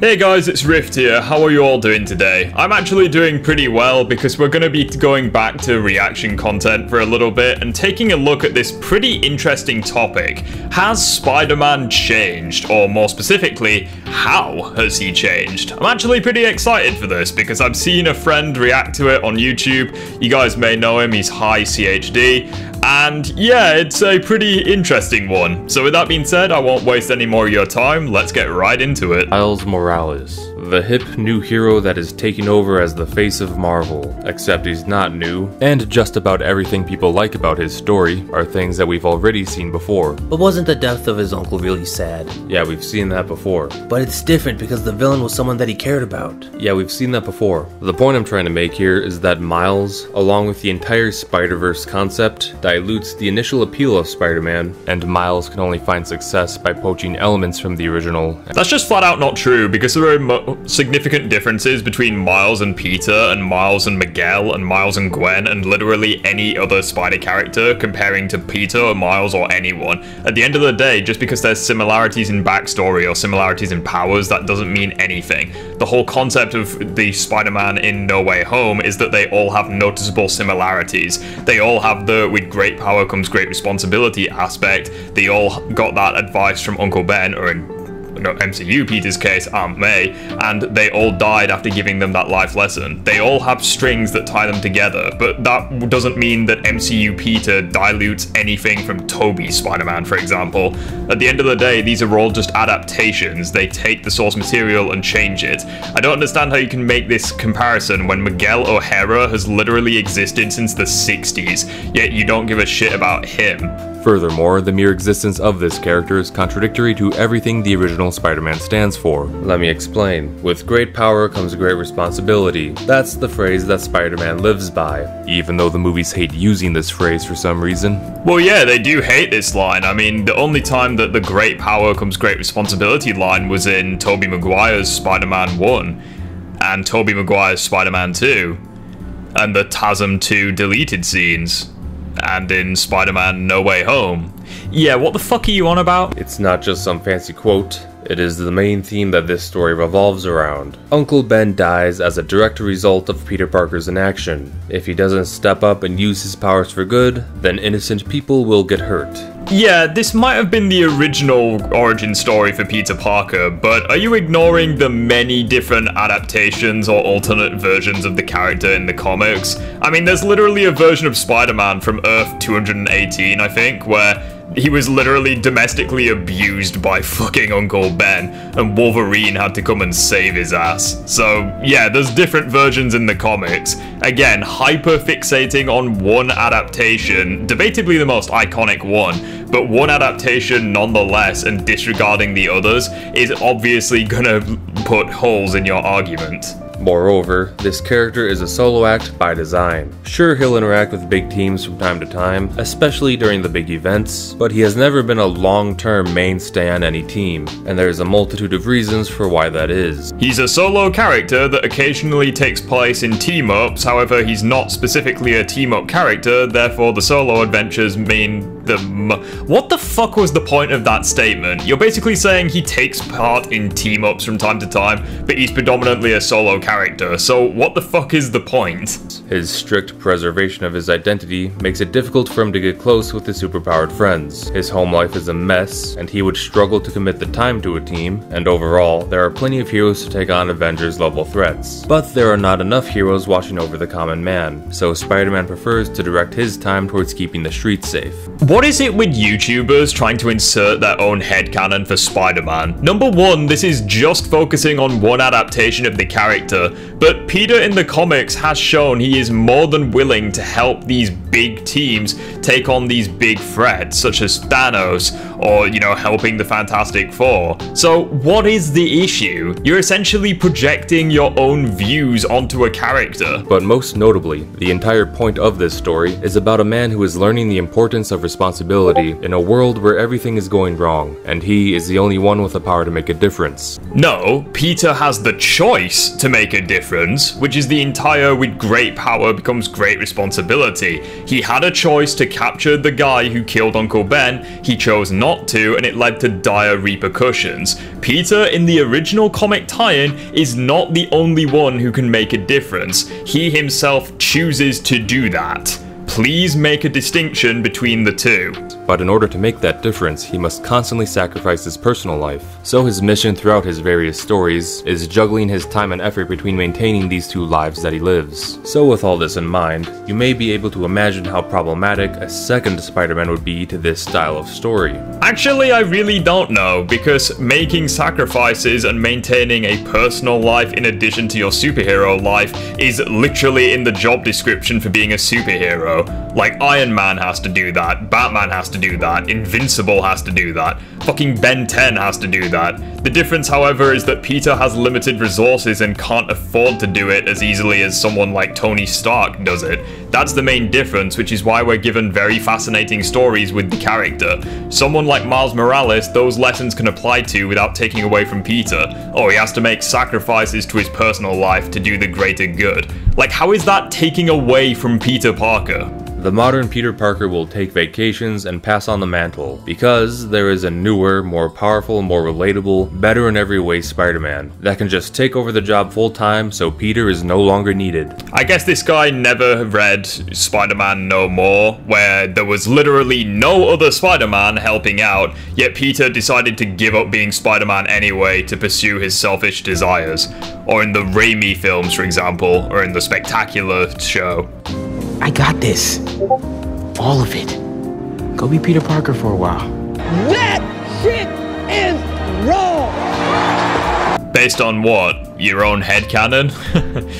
Hey guys, it's Rift here. How are you all doing today? I'm actually doing pretty well because we're going to be going back to reaction content for a little bit and taking a look at this pretty interesting topic. Has Spider-Man changed? Or more specifically, how has he changed? I'm actually pretty excited for this because I've seen a friend react to it on YouTube. You guys may know him, he's High CHD. And yeah, it's a pretty interesting one. So with that being said, I won't waste any more of your time. Let's get right into it. Miles Morales, Morales the hip new hero that is taking over as the face of Marvel, except he's not new, and just about everything people like about his story are things that we've already seen before. But wasn't the death of his uncle really sad? Yeah, we've seen that before. But it's different because the villain was someone that he cared about. Yeah, we've seen that before. The point I'm trying to make here is that Miles, along with the entire Spider-Verse concept, dilutes the initial appeal of Spider-Man, and Miles can only find success by poaching elements from the original. That's just flat out not true because there are mo- significant differences between Miles and Peter and Miles and Miguel and Miles and Gwen and literally any other Spider character comparing to Peter or Miles or anyone. At the end of the day, just because there's similarities in backstory or similarities in powers, that doesn't mean anything. The whole concept of the Spider-Man in No Way Home is that they all have noticeable similarities. They all have the with great power comes great responsibility aspect. They all got that advice from Uncle Ben, or in MCU Peter's case, Aunt May, and they all died after giving them that life lesson. They all have strings that tie them together, but that doesn't mean that MCU Peter dilutes anything from Tobey Spider-Man, for example. At the end of the day, these are all just adaptations. They take the source material and change it. I don't understand how you can make this comparison when Miguel O'Hara has literally existed since the 60s, yet you don't give a shit about him. Furthermore, the mere existence of this character is contradictory to everything the original Spider-Man stands for. Let me explain. With great power comes great responsibility. That's the phrase that Spider-Man lives by, even though the movies hate using this phrase for some reason. Well, yeah, they do hate this line. I mean, the only time that the great power comes great responsibility line was in Tobey Maguire's Spider-Man 1 and Tobey Maguire's Spider-Man 2 and the TASM 2 deleted scenes and in Spider-Man No Way Home. Yeah, what the fuck are you on about? It's not just some fancy quote, it is the main theme that this story revolves around. Uncle Ben dies as a direct result of Peter Parker's inaction. If he doesn't step up and use his powers for good, then innocent people will get hurt. Yeah, this might have been the original origin story for Peter Parker, but are you ignoring the many different adaptations or alternate versions of the character in the comics? I mean, there's literally a version of Spider-Man from Earth 218, I think, where he was literally domestically abused by fucking Uncle Ben, and Wolverine had to come and save his ass. So, yeah, there's different versions in the comics. Again, hyper fixating on one adaptation, debatably the most iconic one, but one adaptation nonetheless, and disregarding the others, is obviously gonna put holes in your argument. Moreover, this character is a solo act by design. Sure, he'll interact with big teams from time to time, especially during the big events, but he has never been a long-term mainstay on any team, and there's a multitude of reasons for why that is. He's a solo character that occasionally takes place in team-ups, however he's not specifically a team-up character, therefore the solo adventures mean What the fuck was the point of that statement? You're basically saying he takes part in team-ups from time to time, but he's predominantly a solo character, so what the fuck is the point? His strict preservation of his identity makes it difficult for him to get close with his superpowered friends. His home life is a mess, and he would struggle to commit the time to a team, and overall, there are plenty of heroes to take on Avengers level threats. But there are not enough heroes watching over the common man, so Spider-Man prefers to direct his time towards keeping the streets safe. What is it with YouTubers trying to insert their own headcanon for Spider-Man? Number one, this is just focusing on one adaptation of the character, but Peter in the comics has shown he is more than willing to help these big teams take on these big threats, such as Thanos, or, you know, helping the Fantastic Four. So, what is the issue? You're essentially projecting your own views onto a character. But most notably, the entire point of this story is about a man who is learning the importance of responsibility responsibility in a world where everything is going wrong, and he is the only one with the power to make a difference. No, Peter has the choice to make a difference, which is the entire with great power becomes great responsibility. He had a choice to capture the guy who killed Uncle Ben, he chose not to, and it led to dire repercussions. Peter, in the original comic tie in, is not the only one who can make a difference. He himself chooses to do that. Please make a distinction between the two. But in order to make that difference, he must constantly sacrifice his personal life. So his mission throughout his various stories is juggling his time and effort between maintaining these two lives that he lives. So with all this in mind, you may be able to imagine how problematic a second Spider-Man would be to this style of story. Actually, I really don't know, because making sacrifices and maintaining a personal life in addition to your superhero life is literally in the job description for being a superhero. Like, Iron Man has to do that, Batman has to do that, Invincible has to do that, fucking Ben 10 has to do that. The difference, however, is that Peter has limited resources and can't afford to do it as easily as someone like Tony Stark does it. That's the main difference, which is why we're given very fascinating stories with the character. Someone like Miles Morales, those lessons can apply to without taking away from Peter. Oh, he has to make sacrifices to his personal life to do the greater good. Like, how is that taking away from Peter Parker? The modern Peter Parker will take vacations and pass on the mantle, because there is a newer, more powerful, more relatable, better in every way Spider-Man that can just take over the job full time so Peter is no longer needed. I guess this guy never read Spider-Man No More, where there was literally no other Spider-Man helping out, yet Peter decided to give up being Spider-Man anyway to pursue his selfish desires. Or in the Raimi films, for example, or in the Spectacular show. I got this. All of it. Go be Peter Parker for a while. That shit is wrong. Based on what? Your own headcanon?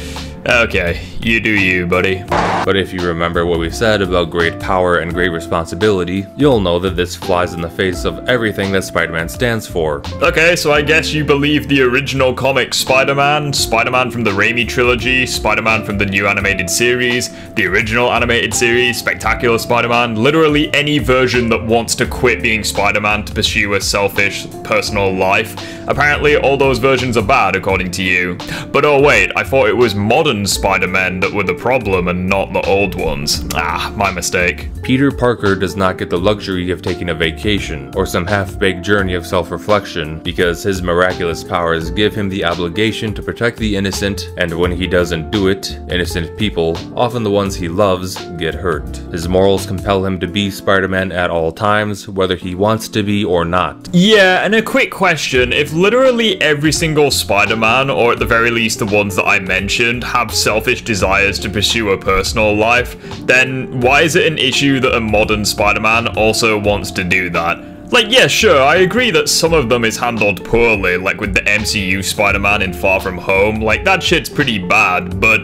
okay, you do you, buddy. But if you remember what we said about great power and great responsibility, you'll know that this flies in the face of everything that Spider-Man stands for. Okay, so I guess you believe the original comic Spider-Man, Spider-Man from the Raimi trilogy, Spider-Man from the new animated series, the original animated series, Spectacular Spider-Man, literally any version that wants to quit being Spider-Man to pursue a selfish personal life. Apparently all those versions are bad according to you. But oh wait, I thought it was modern Spider-Men that were the problem and not the old ones. Ah, my mistake. Peter Parker does not get the luxury of taking a vacation or some half-baked journey of self-reflection because his miraculous powers give him the obligation to protect the innocent and when he doesn't do it, innocent people, often the ones he loves, get hurt. His morals compel him to be Spider-Man at all times, whether he wants to be or not. Yeah, and a quick question. If literally every single Spider-Man, or at the very least the ones that I mentioned, have selfish desires to pursue a personal life, then why is it an issue that a modern Spider-Man also wants to do that? Like, yeah, sure, I agree that some of them is handled poorly, like with the MCU Spider-Man in Far From Home, like that shit's pretty bad, but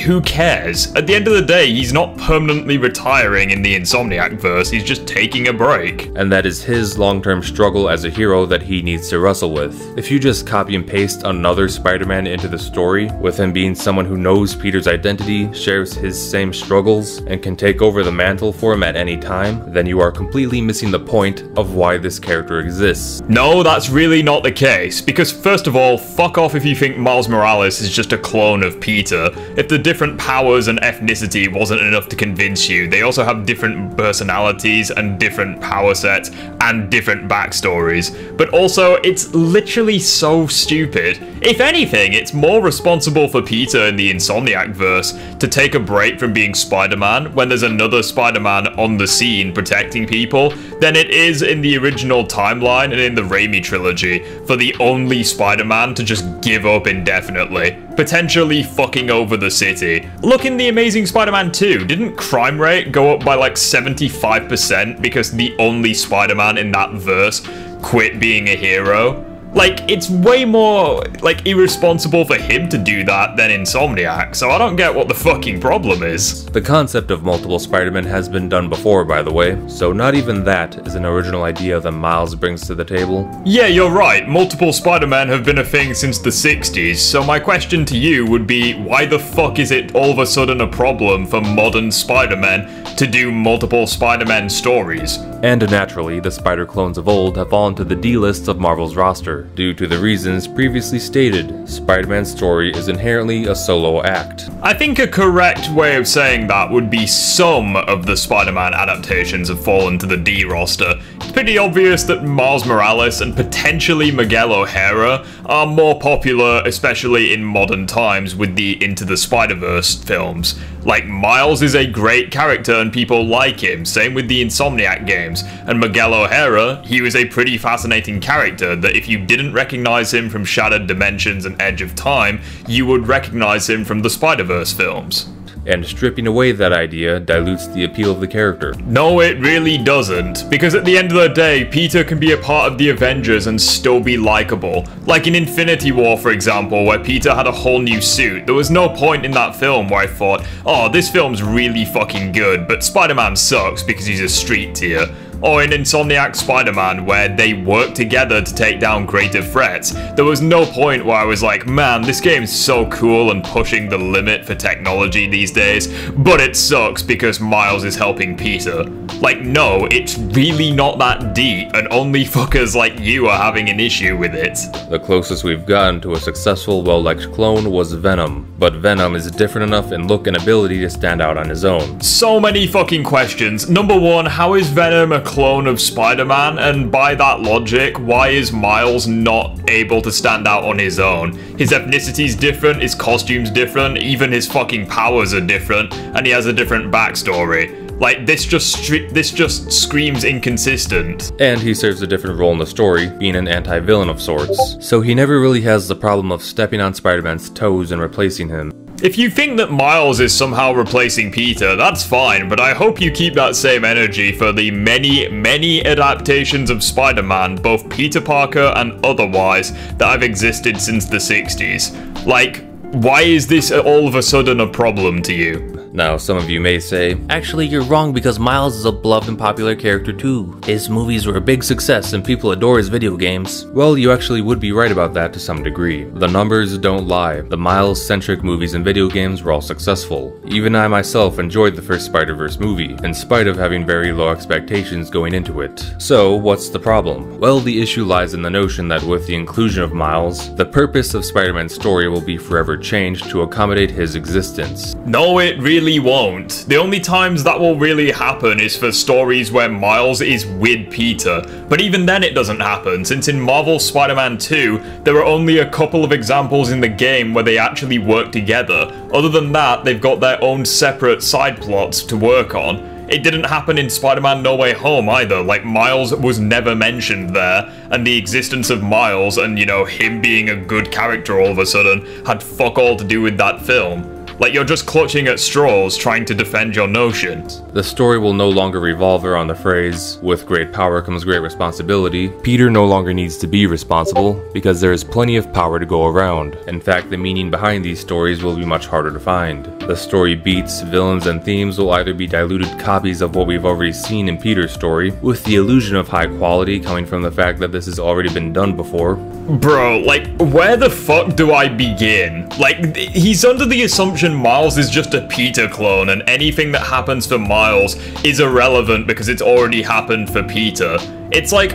who cares? At the end of the day, he's not permanently retiring in the Insomniac verse, he's just taking a break. And that is his long-term struggle as a hero that he needs to wrestle with. If you just copy and paste another Spider-Man into the story, with him being someone who knows Peter's identity, shares his same struggles, and can take over the mantle for him at any time, then you are completely missing the point of why this character exists. No, that's really not the case, because first of all, fuck off if you think Miles Morales is just a clone of Peter. If the different powers and ethnicity wasn't enough to convince you. They also have different personalities and different power sets and different backstories. But also, it's literally so stupid. If anything, it's more responsible for Peter in the Insomniac verse to take a break from being Spider-Man when there's another Spider-Man on the scene protecting people than it is in the original timeline and in the Raimi trilogy for the only Spider-Man to just give up indefinitely, potentially fucking over the city. Look in The Amazing Spider-Man 2, didn't crime rate go up by like 75% because the only Spider-Man in that verse quit being a hero? Like, it's way more, like, irresponsible for him to do that than Insomniac, so I don't get what the fucking problem is. The concept of multiple Spider-Man has been done before, by the way, so not even that is an original idea that Miles brings to the table. Yeah, you're right, multiple Spider-Man have been a thing since the 60s, so my question to you would be, why the fuck is it all of a sudden a problem for modern Spider-Man to do multiple Spider-Man stories? And naturally, the Spider clones of old have fallen to the D-list of Marvel's roster, due to the reasons previously stated. Spider-Man's story is inherently a solo act. I think a correct way of saying that would be some of the Spider-Man adaptations have fallen to the D roster. It's pretty obvious that Miles Morales and potentially Miguel O'Hara are more popular, especially in modern times with the Into the Spider-Verse films. Like, Miles is a great character and people like him, same with the Insomniac games. And Miguel O'Hara, he was a pretty fascinating character that if you didn't recognize him from Shattered Dimensions and Edge of Time, you would recognize him from the Spider-Verse films. And stripping away that idea dilutes the appeal of the character. No, it really doesn't. Because at the end of the day, Peter can be a part of the Avengers and still be likable. Like in Infinity War, for example, where Peter had a whole new suit. There was no point in that film where I thought, oh, this film's really fucking good, but Spider-Man sucks because he's a street tier or in Insomniac Spider-Man where they work together to take down greater threats. There was no point where I was like, man, this game's so cool and pushing the limit for technology these days, but it sucks because Miles is helping Peter. Like, no, it's really not that deep, and only fuckers like you are having an issue with it. The closest we've gotten to a successful, well-liked clone was Venom, but Venom is different enough in look and ability to stand out on his own. So many fucking questions. Number one, how is Venom a clone of Spider-Man? And by that logic, why is Miles not able to stand out on his own? His ethnicity's different, his costume's different, even his fucking powers are different, and he has a different backstory. Like this just stri- this just screams inconsistent. And he serves a different role in the story, being an anti-villain of sorts. So he never really has the problem of stepping on Spider-Man's toes and replacing him. If you think that Miles is somehow replacing Peter, that's fine, but I hope you keep that same energy for the many, many adaptations of Spider-Man, both Peter Parker and otherwise, that have existed since the 60s. Like, why is this all of a sudden a problem to you? Now, some of you may say, Actually, you're wrong because Miles is a beloved and popular character too. His movies were a big success and people adore his video games. well, you actually would be right about that to some degree. The numbers don't lie. The Miles-centric movies and video games were all successful. Even I myself enjoyed the first Spider-Verse movie, in spite of having very low expectations going into it. So, what's the problem? Well, the issue lies in the notion that with the inclusion of Miles, the purpose of Spider-Man's story will be forever changed to accommodate his existence. No, it really won't. The only times that will really happen is for stories where Miles is with Peter. But even then it doesn't happen, since in Marvel Spider-Man 2, there are only a couple of examples in the game where they actually work together. Other than that, they've got their own separate side plots to work on. It didn't happen in Spider-Man No Way Home either, like Miles was never mentioned there, and the existence of Miles and, you know, him being a good character all of a sudden had fuck all to do with that film. Like you're just clutching at straws trying to defend your notions. The story will no longer revolve around the phrase, with great power comes great responsibility. Peter no longer needs to be responsible, because there is plenty of power to go around. In fact, the meaning behind these stories will be much harder to find. The story beats, villains, and themes will either be diluted copies of what we've already seen in Peter's story, with the illusion of high quality coming from the fact that this has already been done before, Bro, like, where the fuck do I begin? Like, he's under the assumption Miles is just a Peter clone, and anything that happens for Miles is irrelevant because it's already happened for Peter. It's like,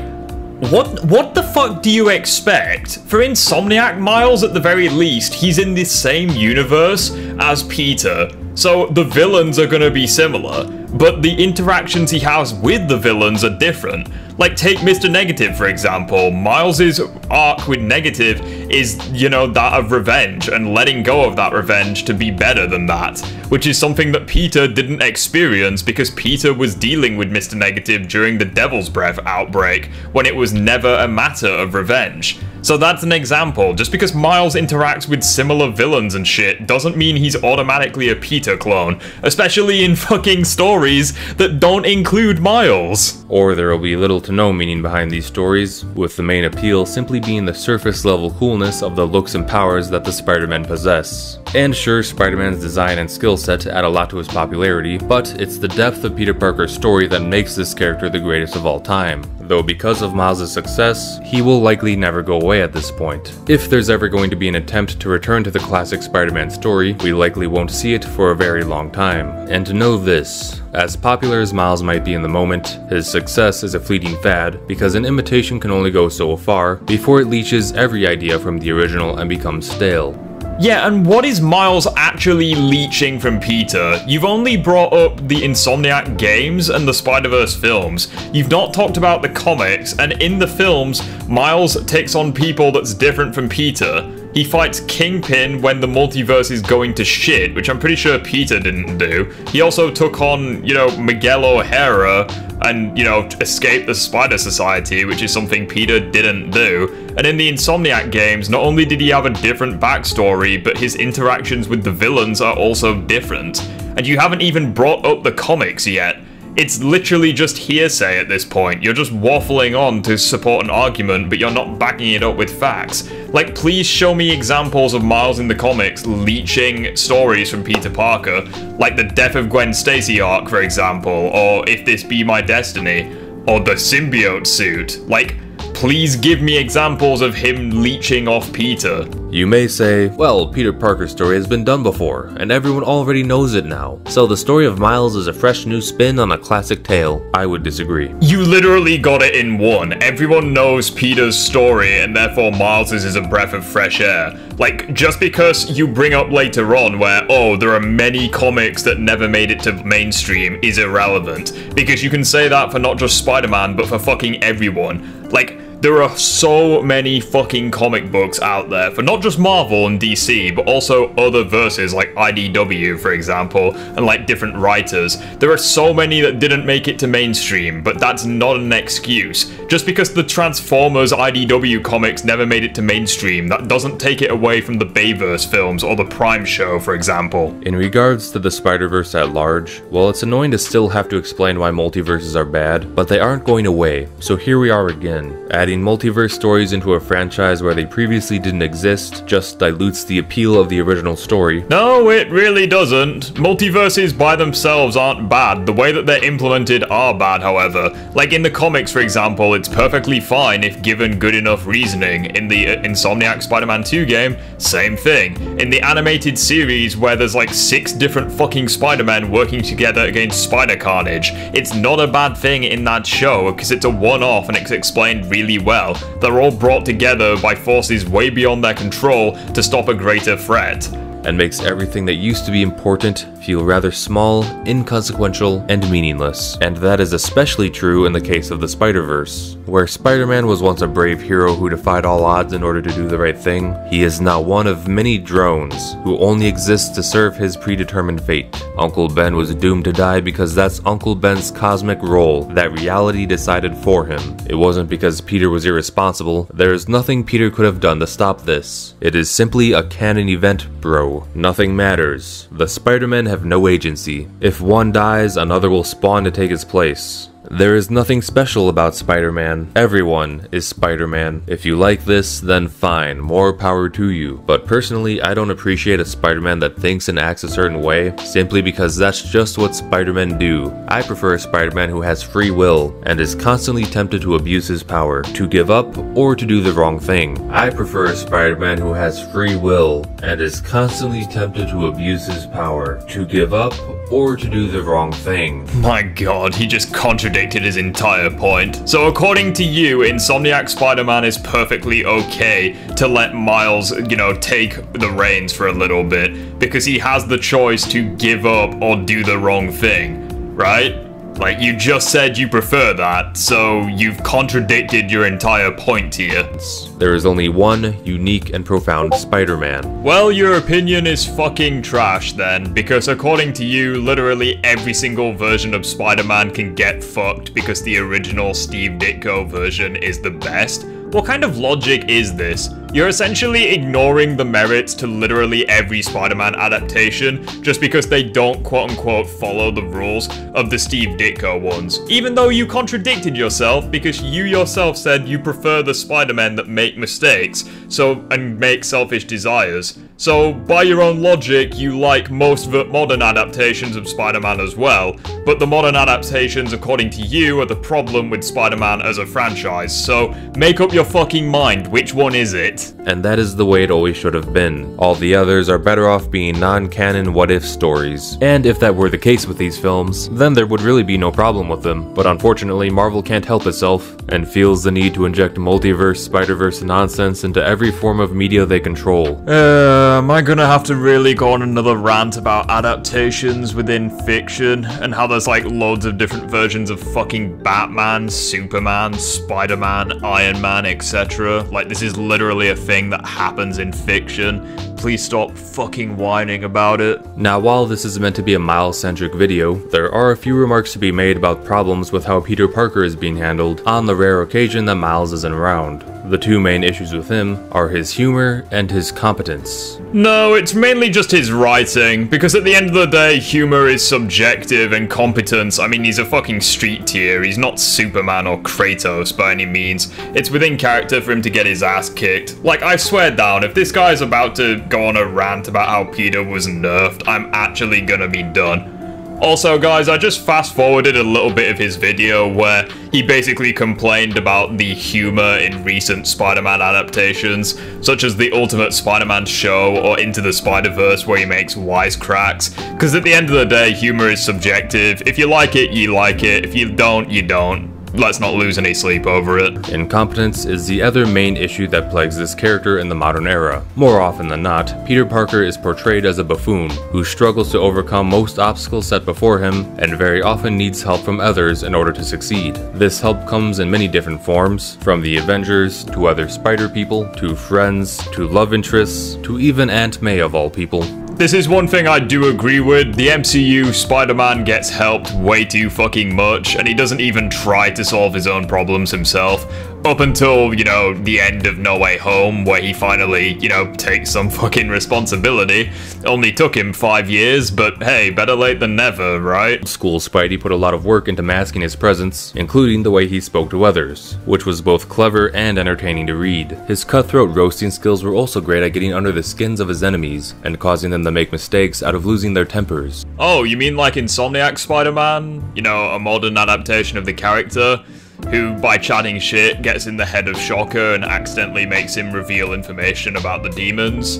what what the fuck do you expect? For Insomniac Miles, at the very least, he's in the same universe as Peter. So the villains are gonna be similar, but the interactions he has with the villains are different. Like take Mr. Negative for example. Miles's arc with Negative is, you know, that of revenge and letting go of that revenge to be better than that. which is something that Peter didn't experience because Peter was dealing with Mr. Negative during the Devil's Breath outbreak, when it was never a matter of revenge. So that's an example. Just because Miles interacts with similar villains and shit doesn't mean he's automatically a Peter clone, especially in fucking stories that don't include Miles. Or there will be little to no meaning behind these stories, with the main appeal simply being the surface level coolness of the looks and powers that the Spider-Man possess. And sure, Spider-Man's design and skill set add a lot to his popularity, but it's the depth of Peter Parker's story that makes this character the greatest of all time though because of Miles' success, he will likely never go away at this point. If there's ever going to be an attempt to return to the classic Spider-Man story, we likely won't see it for a very long time. And know this, as popular as Miles might be in the moment, his success is a fleeting fad because an imitation can only go so far before it leeches every idea from the original and becomes stale. Yeah, and what is Miles actually leeching from Peter? You've only brought up the Insomniac games and the Spider-Verse films. You've not talked about the comics, and in the films, Miles takes on people that's different from Peter. He fights Kingpin when the multiverse is going to shit, which I'm pretty sure Peter didn't do. He also took on, you know, Miguel O'Hara and, you know, escape the Spider Society, which is something Peter didn't do. And in the Insomniac games, not only did he have a different backstory, but his interactions with the villains are also different. And you haven't even brought up the comics yet. It's literally just hearsay at this point. You're just waffling on to support an argument, but you're not backing it up with facts. Like, please show me examples of Miles in the comics leeching stories from Peter Parker, like the Death of Gwen Stacy arc, for example, or If This Be My Destiny, or the symbiote suit. Like, Please give me examples of him leeching off Peter. You may say, well, Peter Parker's story has been done before, and everyone already knows it now. So the story of Miles is a fresh new spin on a classic tale. I would disagree. You literally got it in one. Everyone knows Peter's story, and therefore Miles's is a breath of fresh air. Like, just because you bring up later on where, oh, there are many comics that never made it to mainstream is irrelevant. Because you can say that for not just Spider-Man, but for fucking everyone. Like, there are so many fucking comic books out there for not just Marvel and DC, but also other verses like IDW, for example, and like different writers. There are so many that didn't make it to mainstream, but that's not an excuse. Just because the Transformers IDW comics never made it to mainstream, that doesn't take it away from the Bayverse films or the Prime show, for example. In regards to the Spider-Verse at large, well, it's annoying to still have to explain why multiverses are bad, but they aren't going away, so here we are again, multiverse stories into a franchise where they previously didn't exist just dilutes the appeal of the original story. No, it really doesn't. Multiverses by themselves aren't bad. The way that they're implemented are bad, however. Like in the comics, for example, it's perfectly fine if given good enough reasoning. In the uh, Insomniac Spider-Man 2 game, same thing. In the animated series where there's like six different fucking Spider-Men working together against Spider Carnage, it's not a bad thing in that show because it's a one-off and it's explained really well. They're all brought together by forces way beyond their control to stop a greater threat and makes everything that used to be important feel rather small, inconsequential, and meaningless. And that is especially true in the case of the Spider-Verse. Where Spider-Man was once a brave hero who defied all odds in order to do the right thing, he is now one of many drones who only exist to serve his predetermined fate. Uncle Ben was doomed to die because that's Uncle Ben's cosmic role that reality decided for him. It wasn't because Peter was irresponsible, there is nothing Peter could have done to stop this. It is simply a canon event, bro. Nothing matters. The Spider-Men have no agency. If one dies, another will spawn to take his place. There is nothing special about Spider-Man. Everyone is Spider-Man. If you like this, then fine, more power to you. But personally, I don't appreciate a Spider-Man that thinks and acts a certain way, simply because that's just what Spider-Men do. I prefer a Spider-Man who has free will, and is constantly tempted to abuse his power, to give up, or to do the wrong thing. I prefer a Spider-Man who has free will, and is constantly tempted to abuse his power, to give up, or to do the wrong thing. My god, he just contradicted his entire point. So according to you, Insomniac Spider-Man is perfectly okay to let Miles, you know, take the reins for a little bit because he has the choice to give up or do the wrong thing, right? Like, you just said you prefer that, so you've contradicted your entire point here. There is only one unique and profound Spider Man. Well, your opinion is fucking trash then, because according to you, literally every single version of Spider Man can get fucked because the original Steve Ditko version is the best. What kind of logic is this? You're essentially ignoring the merits to literally every Spider-Man adaptation just because they don't quote-unquote follow the rules of the Steve Ditko ones. Even though you contradicted yourself because you yourself said you prefer the Spider-Men that make mistakes, so and make selfish desires. So, by your own logic, you like most of the modern adaptations of Spider-Man as well, but the modern adaptations, according to you, are the problem with Spider-Man as a franchise, so make up your fucking mind, which one is it? And that is the way it always should have been. All the others are better off being non-canon what-if stories. And if that were the case with these films, then there would really be no problem with them. But unfortunately, Marvel can't help itself, and feels the need to inject multiverse, Spider-Verse nonsense into every form of media they control. Uh, Um, am I gonna have to really go on another rant about adaptations within fiction, and how there's like loads of different versions of fucking Batman, Superman, Spider-Man, Iron Man, etc. Like this is literally a thing that happens in fiction. Please stop fucking whining about it. Now, while this is meant to be a Miles-centric video, there are a few remarks to be made about problems with how Peter Parker is being handled on the rare occasion that Miles isn't around. The two main issues with him are his humor and his competence. No, it's mainly just his writing, because at the end of the day, humor is subjective and competence, I mean, he's a fucking street tier, he's not Superman or Kratos by any means. It's within character for him to get his ass kicked. Like, I swear down, if this guy's about to go on a rant about how Peter was nerfed, I'm actually gonna be done. Also, guys, I just fast forwarded a little bit of his video where he basically complained about the humor in recent Spider-Man adaptations, such as the Ultimate Spider-Man show or Into the Spider-Verse where he makes wisecracks. Because at the end of the day, humor is subjective. If you like it, you like it. If you don't, you don't let's not lose any sleep over it. Incompetence is the other main issue that plagues this character in the modern era. More often than not, Peter Parker is portrayed as a buffoon who struggles to overcome most obstacles set before him and very often needs help from others in order to succeed. This help comes in many different forms, from the Avengers to other spider people, to friends, to love interests, to even Aunt May of all people. This is one thing I do agree with. The MCU, Spider-Man gets helped way too fucking much, and he doesn't even try to solve his own problems himself up until, you know, the end of No Way Home, where he finally, you know, takes some fucking responsibility. Only took him five years, but hey, better late than never, right? School Spidey put a lot of work into masking his presence, including the way he spoke to others, which was both clever and entertaining to read. His cutthroat roasting skills were also great at getting under the skins of his enemies and causing them to make mistakes out of losing their tempers. Oh, you mean like Insomniac Spider-Man? You know, a modern adaptation of the character? Who, by chatting shit, gets in the head of Shocker and accidentally makes him reveal information about the demons,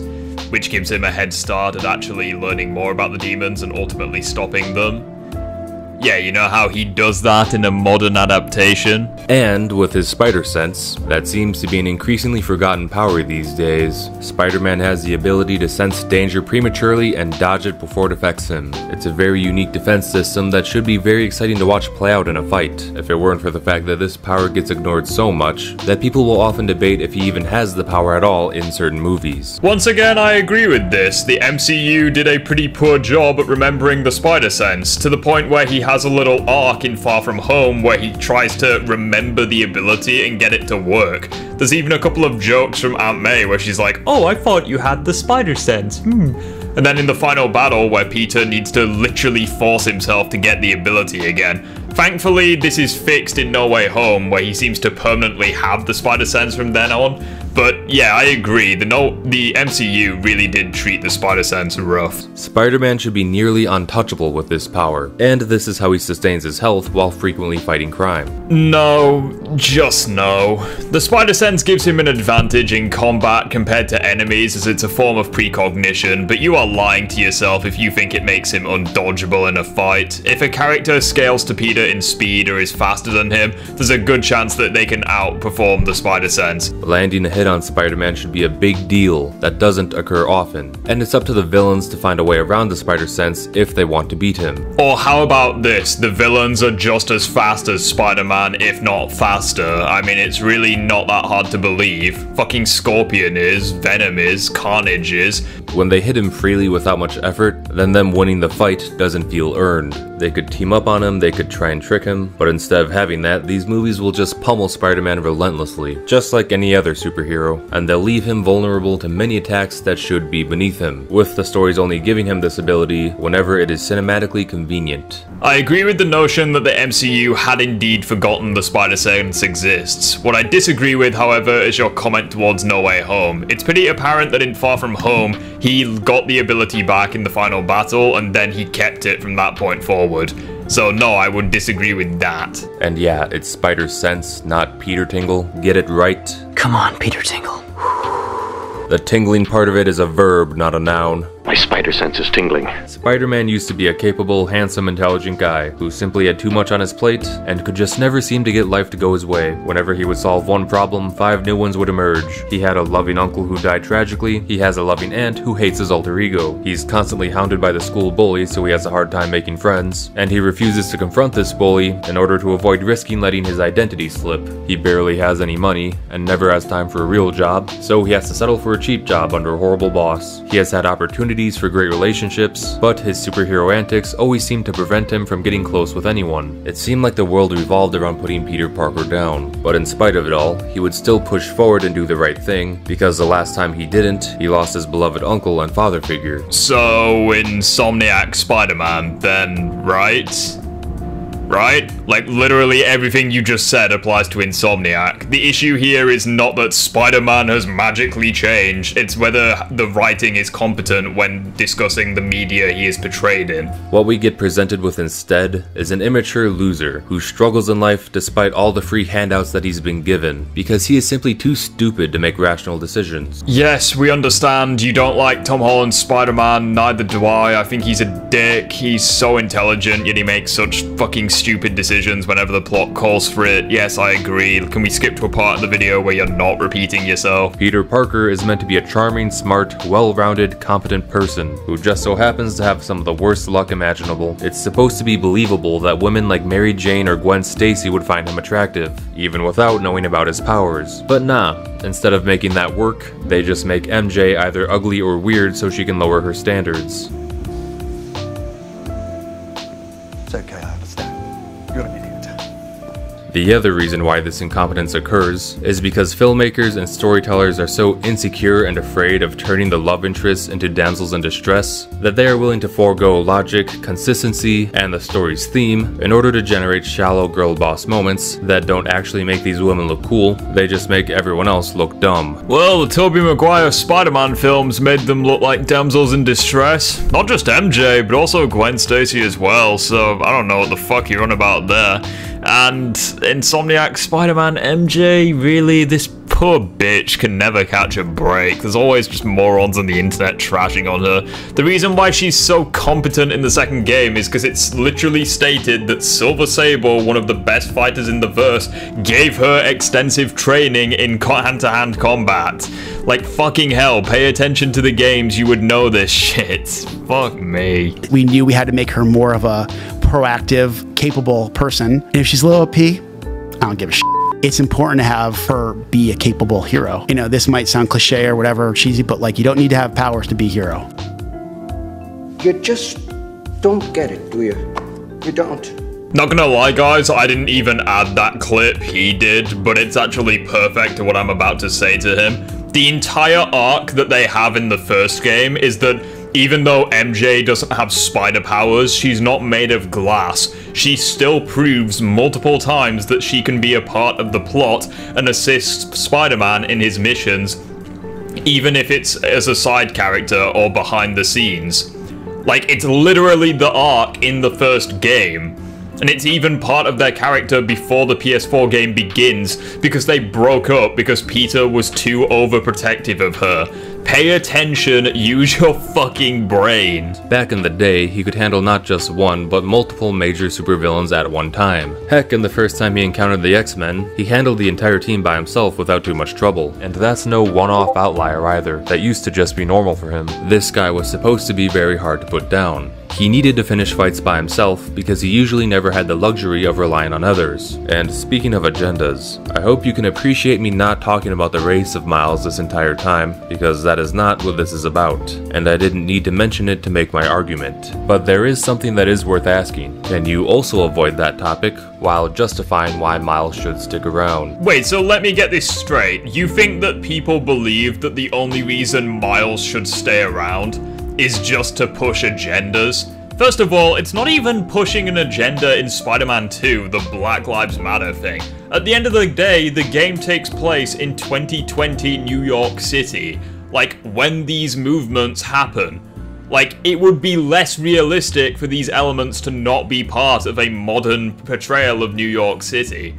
which gives him a head start at actually learning more about the demons and ultimately stopping them. Yeah, you know how he does that in a modern adaptation? And with his spider sense, that seems to be an increasingly forgotten power these days. Spider Man has the ability to sense danger prematurely and dodge it before it affects him. It's a very unique defense system that should be very exciting to watch play out in a fight, if it weren't for the fact that this power gets ignored so much that people will often debate if he even has the power at all in certain movies. Once again, I agree with this. The MCU did a pretty poor job at remembering the spider sense, to the point where he has a little arc in Far From Home where he tries to remember the ability and get it to work. There's even a couple of jokes from Aunt May where she's like, Oh, I thought you had the spider sense. Hmm. And then in the final battle where Peter needs to literally force himself to get the ability again. Thankfully, this is fixed in No Way Home, where he seems to permanently have the spider sense from then on. But yeah, I agree. The no, the MCU really did treat the spider sense rough. Spider-Man should be nearly untouchable with this power, and this is how he sustains his health while frequently fighting crime. No, just no. The spider sense gives him an advantage in combat compared to enemies as it's a form of precognition, but you are lying to yourself if you think it makes him undodgeable in a fight. If a character scales to Peter in speed or is faster than him, there's a good chance that they can outperform the spider sense. Landing a hit hit on Spider-Man should be a big deal that doesn't occur often, and it's up to the villains to find a way around the spider sense if they want to beat him. Or how about this? The villains are just as fast as Spider-Man, if not faster. I mean, it's really not that hard to believe. Fucking Scorpion is, Venom is, Carnage is. When they hit him freely without much effort, then them winning the fight doesn't feel earned. They could team up on him, they could try and trick him, but instead of having that, these movies will just pummel Spider-Man relentlessly, just like any other superhero, and they'll leave him vulnerable to many attacks that should be beneath him, with the stories only giving him this ability whenever it is cinematically convenient. I agree with the notion that the MCU had indeed forgotten the Spider Sense exists. What I disagree with, however, is your comment towards No Way Home. It's pretty apparent that in Far From Home, he got the ability back in the final battle, and then he kept it from that point forward. So no, I would disagree with that. And yeah, it's Spider Sense, not Peter Tingle. Get it right. Come on, Peter Tingle. The tingling part of it is a verb, not a noun. My spider sense is tingling. Spider Man used to be a capable, handsome, intelligent guy who simply had too much on his plate and could just never seem to get life to go his way. Whenever he would solve one problem, five new ones would emerge. He had a loving uncle who died tragically, he has a loving aunt who hates his alter ego. He's constantly hounded by the school bully, so he has a hard time making friends, and he refuses to confront this bully in order to avoid risking letting his identity slip. He barely has any money and never has time for a real job, so he has to settle for a cheap job under a horrible boss. He has had opportunities for great relationships, but his superhero antics always seemed to prevent him from getting close with anyone. It seemed like the world revolved around putting Peter Parker down, but in spite of it all, he would still push forward and do the right thing, because the last time he didn't, he lost his beloved uncle and father figure. So, Insomniac Spider Man, then, right? Right? Like, literally everything you just said applies to Insomniac. The issue here is not that Spider Man has magically changed, it's whether the writing is competent when discussing the media he is portrayed in. What we get presented with instead is an immature loser who struggles in life despite all the free handouts that he's been given, because he is simply too stupid to make rational decisions. Yes, we understand you don't like Tom Holland's Spider Man, neither do I. I think he's a dick. He's so intelligent, yet he makes such fucking stupid decisions whenever the plot calls for it. Yes, I agree. Can we skip to a part of the video where you're not repeating yourself? Peter Parker is meant to be a charming, smart, well-rounded, competent person who just so happens to have some of the worst luck imaginable. It's supposed to be believable that women like Mary Jane or Gwen Stacy would find him attractive, even without knowing about his powers. But nah, instead of making that work, they just make MJ either ugly or weird so she can lower her standards. The other reason why this incompetence occurs is because filmmakers and storytellers are so insecure and afraid of turning the love interests into damsels in distress that they are willing to forego logic, consistency, and the story's theme in order to generate shallow girl boss moments that don't actually make these women look cool, they just make everyone else look dumb. Well, the Tobey Maguire Spider Man films made them look like damsels in distress. Not just MJ, but also Gwen Stacy as well, so I don't know what the fuck you're on about there. And Insomniac Spider Man MJ, really? This poor bitch can never catch a break. There's always just morons on the internet trashing on her. The reason why she's so competent in the second game is because it's literally stated that Silver Sable, one of the best fighters in the verse, gave her extensive training in hand to hand combat. Like, fucking hell, pay attention to the games, you would know this shit. Fuck me. We knew we had to make her more of a proactive, capable person. And if she's low OP, I don't give a shit. It's important to have her be a capable hero. You know, this might sound cliche or whatever, cheesy, but like you don't need to have powers to be a hero. You just don't get it, do you? You don't. Not gonna lie, guys, I didn't even add that clip, he did, but it's actually perfect to what I'm about to say to him. The entire arc that they have in the first game is that even though MJ doesn't have spider powers, she's not made of glass. She still proves multiple times that she can be a part of the plot and assist Spider-Man in his missions, even if it's as a side character or behind the scenes. Like, it's literally the arc in the first game. And it's even part of their character before the PS4 game begins because they broke up because Peter was too overprotective of her. Pay attention, use your fucking brain. Back in the day, he could handle not just one, but multiple major supervillains at one time. Heck, in the first time he encountered the X-Men, he handled the entire team by himself without too much trouble. And that's no one-off outlier either, that used to just be normal for him. This guy was supposed to be very hard to put down. He needed to finish fights by himself because he usually never had the luxury of relying on others. And speaking of agendas, I hope you can appreciate me not talking about the race of Miles this entire time, because that is not what this is about, and I didn't need to mention it to make my argument. But there is something that is worth asking. Can you also avoid that topic while justifying why Miles should stick around? Wait, so let me get this straight. You think that people believe that the only reason Miles should stay around is just to push agendas? First of all, it's not even pushing an agenda in Spider-Man 2, the Black Lives Matter thing. At the end of the day, the game takes place in 2020 New York City. Like, when these movements happen. Like, it would be less realistic for these elements to not be part of a modern portrayal of New York City.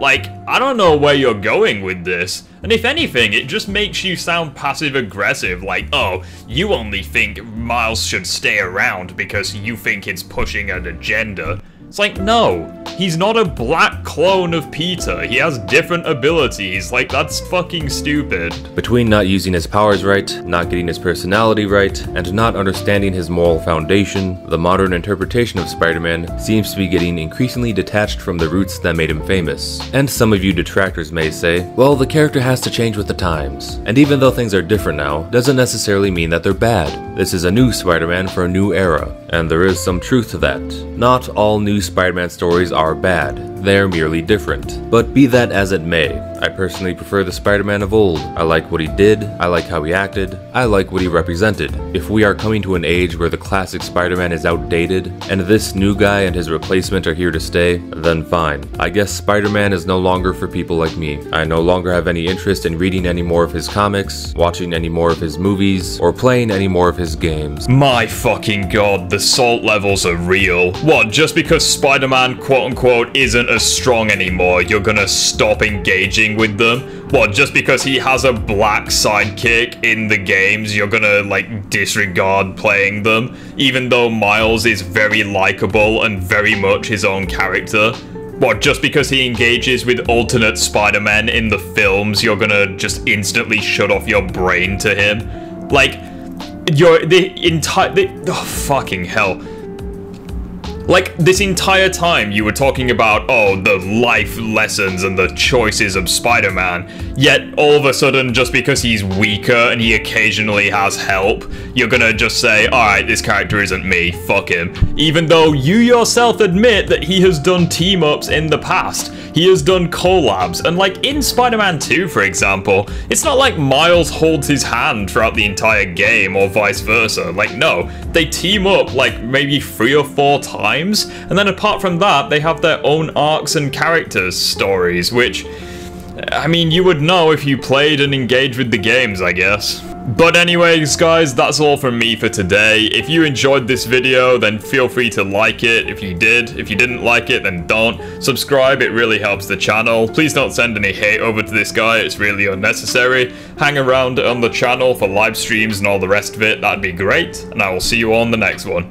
Like, I don't know where you're going with this. And if anything, it just makes you sound passive aggressive, like, oh, you only think Miles should stay around because you think it's pushing an agenda. It's like, no, he's not a black clone of Peter. He has different abilities. Like, that's fucking stupid. Between not using his powers right, not getting his personality right, and not understanding his moral foundation, the modern interpretation of Spider-Man seems to be getting increasingly detached from the roots that made him famous. And some of you detractors may say, well, the character has to change with the times. And even though things are different now, doesn't necessarily mean that they're bad. This is a new Spider-Man for a new era, and there is some truth to that. Not all new Spider-Man stories are bad, they're merely different. But be that as it may, I personally prefer the Spider-Man of old. I like what he did, I like how he acted, I like what he represented. If we are coming to an age where the classic Spider-Man is outdated, and this new guy and his replacement are here to stay, then fine. I guess Spider-Man is no longer for people like me. I no longer have any interest in reading any more of his comics, watching any more of his movies, or playing any more of his games. My fucking god, the salt levels are real. What, just because Spider-Man quote-unquote isn't as strong anymore, you're gonna stop engaging with them? What, just because he has a black sidekick in the games, you're gonna, like, disregard playing them? Even though Miles is very likable and very much his own character? What, just because he engages with alternate Spider-Man in the films, you're gonna just instantly shut off your brain to him? Like, your the entire oh fucking hell like this entire time you were talking about oh the life lessons and the choices of spider-man. Yet all of a sudden just because he's weaker and he occasionally has help you're gonna just say alright this character isn't me. Fuck him. Even though you yourself admit that he has done team-ups in the past. He has done collabs. And like in spider-man 2 for example it's not like miles holds his hand throughout the entire game or vice versa. Like no. They team up like maybe three or four times and then apart from that, they have their own arcs and characters stories, which, I mean, you would know if you played and engaged with the games, I guess. But anyways, guys, that's all from me for today. If you enjoyed this video, then feel free to like it if you did. If you didn't like it, then don't. Subscribe, it really helps the channel. Please don't send any hate over to this guy, it's really unnecessary. Hang around on the channel for live streams and all the rest of it, that'd be great. And I will see you on the next one.